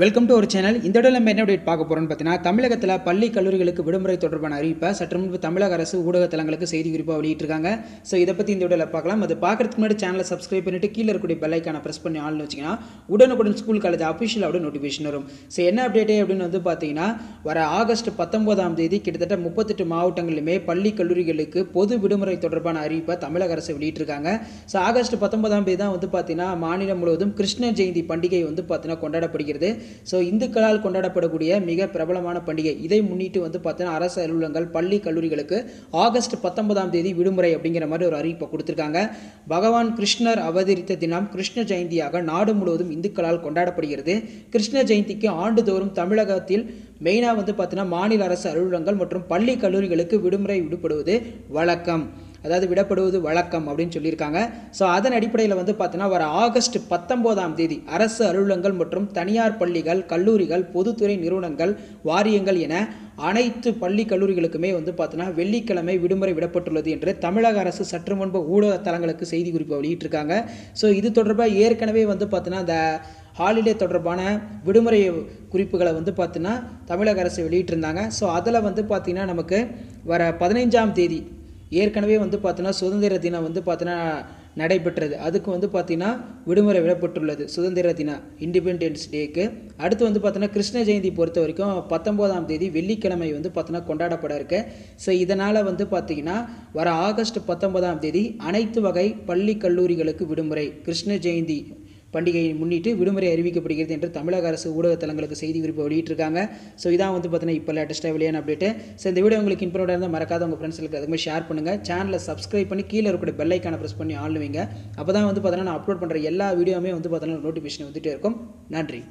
Welcome to ஒரு channel இந்த இடத்துல நம்ம என்ன அப்டேட் பார்க்க போகிறோம்னு பார்த்தீங்கன்னா தமிழகத்தில் பள்ளி கல்லூரிகளுக்கு விடுமுறை தொடர்பான அறிவிப்பை சற்று முன்பு தமிழக அரசு ஊடகத்தலங்களுக்கு செய்தி குறிப்பாக வெளியிட்டிருக்காங்க. ஸோ இதை பற்றி இந்த வீடியோவில் பார்க்கலாம். அது பார்க்கறதுக்கு முன்னாடி சேனலை சப்ஸ்கிரைப் பண்ணிட்டு கீழே இருக்கக்கூடிய பெல்லைக்கான ப்ரெஸ் பண்ணி ஆள்னு வச்சிங்கன்னா உடனுக்குடன் ஸ்கூல் காலேஜ் அஃபிஷியல் நோட்டிஃபிகேஷன் வரும். ஸோ என்ன அப்டேட்டே அப்படின்னு வந்து பார்த்தீங்கன்னா வர ஆகஸ்ட் பத்தொன்பதாம் தேதி கிட்டத்தட்ட முப்பத்தெட்டு மாவட்டங்களிலுமே பள்ளி கல்லூரிகளுக்கு பொது விடுமுறை தொடர்பான அறிவிப்பை தமிழக அரசு வெளியிட்டிருக்காங்க. ஸோ ஆகஸ்ட் பத்தொன்பதாம் தேதி தான் வந்து பார்த்தீங்கன்னா மாநிலம் முழுவதும் கிருஷ்ண ஜெயந்தி பண்டிகை வந்து பார்த்தீங்கன்னா கொண்டாடப்படுகிறது. ஸோ இந்துக்களால் கொண்டாடப்படக்கூடிய மிக பிரபலமான பண்டிகை. இதை முன்னிட்டு வந்து பார்த்தீங்கன்னா அரசு அலுவலகங்கள் பள்ளி கல்லூரிகளுக்கு ஆகஸ்ட் பத்தொன்பதாம் தேதி விடுமுறை அப்படிங்கிற மாதிரி ஒரு அறிவிப்பை கொடுத்துருக்காங்க. பகவான் கிருஷ்ணர் அவதரித்த தினம் கிருஷ்ண ஜெயந்தியாக நாடு முழுவதும் இந்துக்களால் கொண்டாடப்படுகிறது. கிருஷ்ண ஜெயந்திக்கு ஆண்டுதோறும் தமிழகத்தில் மெயினாக வந்து பார்த்தீங்கன்னா மாநில அரசு அலுவலகங்கள் மற்றும் பள்ளி கல்லூரிகளுக்கு விடுமுறை விடுபடுவது வழக்கம். அதாவது விடப்படுவது வழக்கம் அப்படின்னு சொல்லியிருக்காங்க. ஸோ அதன் அடிப்படையில் வந்து பார்த்தீங்கன்னா வர ஆகஸ்ட் பத்தொம்போதாம் தேதி அரசு அலுவலகங்கள் மற்றும் தனியார் பள்ளிகள் கல்லூரிகள் பொதுத்துறை நிறுவனங்கள் வாரியங்கள் என அனைத்து பள்ளி கல்லூரிகளுக்குமே வந்து பார்த்தீங்கன்னா வெள்ளிக்கிழமை விடுமுறை விடப்பட்டுள்ளது என்று தமிழக அரசு சற்று முன்பு ஊடக தளங்களுக்கு செய்தி குறிப்பை வெளியிட்டிருக்காங்க. ஸோ இது தொடர்பாக ஏற்கனவே வந்து பார்த்தீங்கன்னா அந்த ஹாலிடே தொடர்பான விடுமுறை குறிப்புகளை வந்து பார்த்தீங்கன்னா தமிழக அரசு வெளியிட்டிருந்தாங்க. ஸோ அதில் வந்து பார்த்தீங்கன்னா நமக்கு வர பதினைஞ்சாம் தேதி ஏற்கனவே வந்து பார்த்தோன்னா சுதந்திர தினம் வந்து பார்த்தோன்னா நடைபெற்றது. அதுக்கு வந்து பார்த்தீங்கன்னா விடுமுறை விடப்பட்டுள்ளது. சுதந்திர தினம் இண்டிபெண்டன்ஸ் டேக்கு அடுத்து வந்து பார்த்தோன்னா கிருஷ்ண ஜெயந்தி பொறுத்த வரைக்கும் பத்தொம்போதாம் தேதி வெள்ளிக்கிழமை வந்து பார்த்தோன்னா கொண்டாடப்பட இருக்கு. ஸோ இதனால் வந்து பார்த்தீங்கன்னா வர ஆகஸ்ட் பத்தொன்பதாம் தேதி அனைத்து வகை பள்ளி கல்லூரிகளுக்கு விடுமுறை. கிருஷ்ண ஜெயந்தி பண்டிகையை முன்னிட்டு விடுமுறை அறிவிக்கப்படுகிறது என்று தமிழக அரசு ஊடகத்தலங்களுக்கு செய்தி குறிப்பு வெளியிட்டிருக்காங்க. ஸோ இதான் வந்து பார்த்தீங்கன்னா இப்போ லேட்டஸ்ட்டாக வெளியான அப்டேட்டு ஸோ இந்த வீடியோ உங்களுக்கு இன்ஃபர்மேட்டாக இருந்தால் மறக்காத உங்கள் ஃப்ரெண்ட்ஸுக்கு அதுமாதிரி ஷேர் பண்ணுங்கள் சேனலை சப்ஸ்கிரைப் பண்ணி கீழே இருக்கக்கூடிய பெல் ஐக்கான ப்ரெஸ் பண்ணி ஆளுவீங்க. அப்போ தான் வந்து பார்த்தீங்கன்னா நான் அப்லோட் பண்ணுற எல்லா வீடியோவுமே வந்து பார்த்தீங்கன்னா நோட்டிஃபிகேஷன் வந்துட்டே இருக்கும். நன்றி.